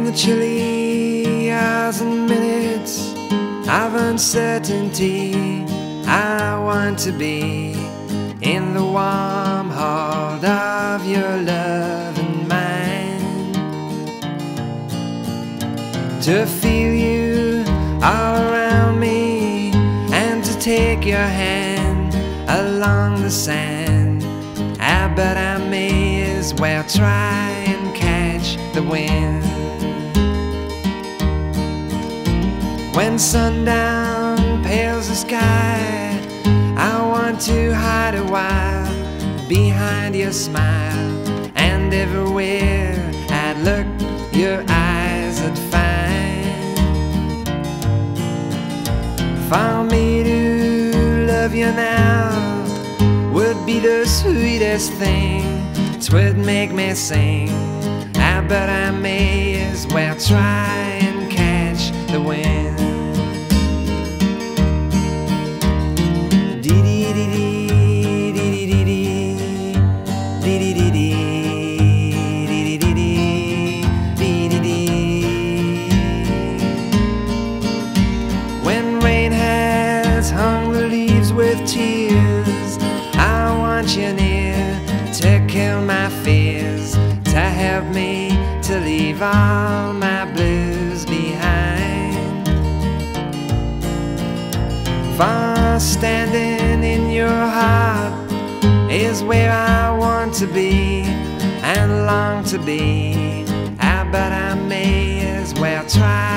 the chilly hours and minutes of uncertainty, I want to be in the warm heart of your love and mine. To feel you all around me and to take your hand along the sand. I bet I may as well try the wind. When sundown pales the sky, I want to hide a while behind your smile. And everywhere I'd look, your eyes would find. For me to love you now would be the sweetest thing. Twould make me sing. I bet I may as well try and catch the wind. When rain has hung the leaves with tears, leave all my blues behind. For standing in your heart is where I want to be and long to be. I bet I may as well try